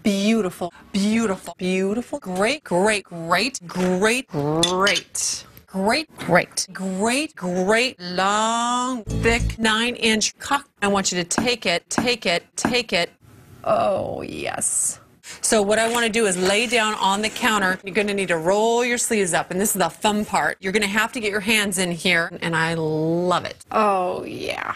Beautiful, beautiful, beautiful. Great, great, great, great, great. Great, great, great, great, long, thick, nine inch cock. I want you to take it, take it, take it. Oh, yes. So what I want to do is lay down on the counter. You're going to need to roll your sleeves up, and this is the fun part. You're going to have to get your hands in here, and I love it. Oh, yeah.